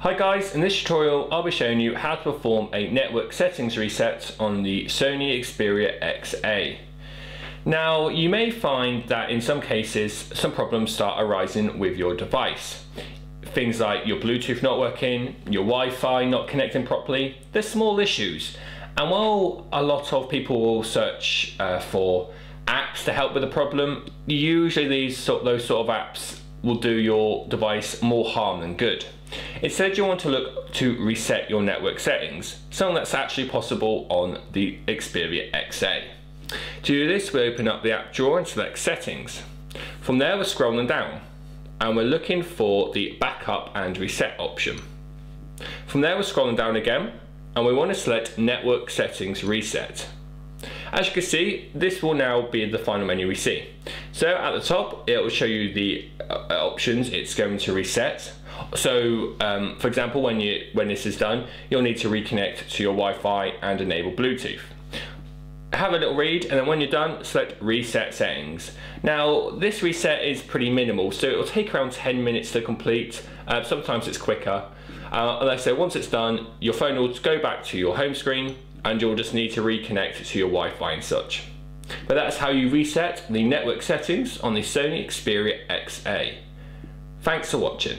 Hi guys, in this tutorial I'll be showing you how to perform a network settings reset on the Sony Xperia XA. Now you may find that in some cases some problems start arising with your device. Things like your Bluetooth not working, your Wi-Fi not connecting properly, they're small issues. And while a lot of people will search uh, for apps to help with the problem, usually these those sort of apps will do your device more harm than good. Instead, you want to look to reset your network settings, something that's actually possible on the Xperia XA. To do this, we open up the app drawer and select settings. From there, we're scrolling down and we're looking for the backup and reset option. From there, we're scrolling down again and we want to select network settings reset. As you can see, this will now be the final menu we see. So at the top, it will show you the uh, options it's going to reset. So, um, for example, when you when this is done, you'll need to reconnect to your Wi-Fi and enable Bluetooth. Have a little read, and then when you're done, select Reset Settings. Now, this reset is pretty minimal, so it'll take around 10 minutes to complete. Uh, sometimes it's quicker. Uh, and I say once it's done, your phone will go back to your home screen, and you'll just need to reconnect to your Wi-Fi and such. But that's how you reset the network settings on the Sony Xperia XA. Thanks for watching.